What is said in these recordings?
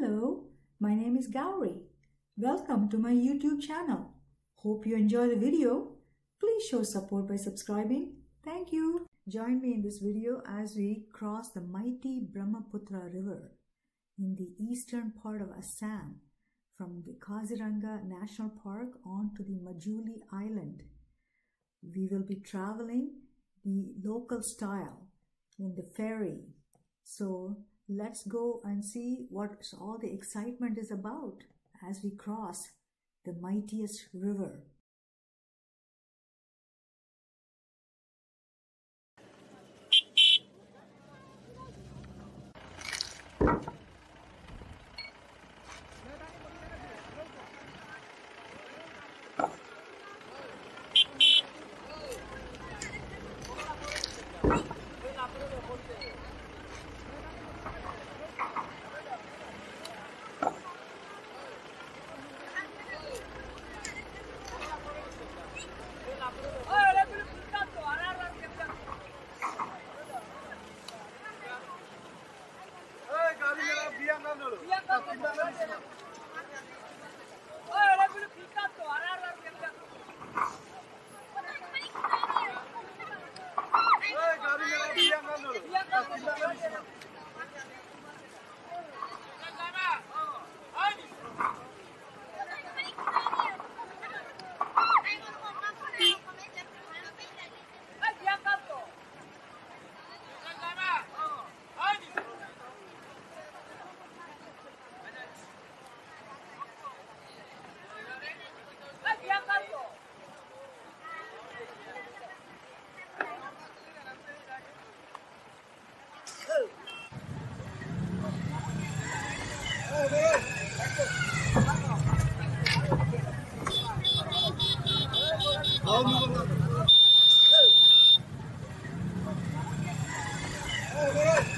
Hello, my name is Gauri. Welcome to my YouTube channel. Hope you enjoy the video. Please show support by subscribing. Thank you. Join me in this video as we cross the mighty Brahmaputra River in the eastern part of Assam from the Kaziranga National Park on to the Majuli Island. We will be traveling the local style in the ferry. So let's go and see what all the excitement is about as we cross the mightiest river. C'est pas. All right.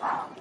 Wow.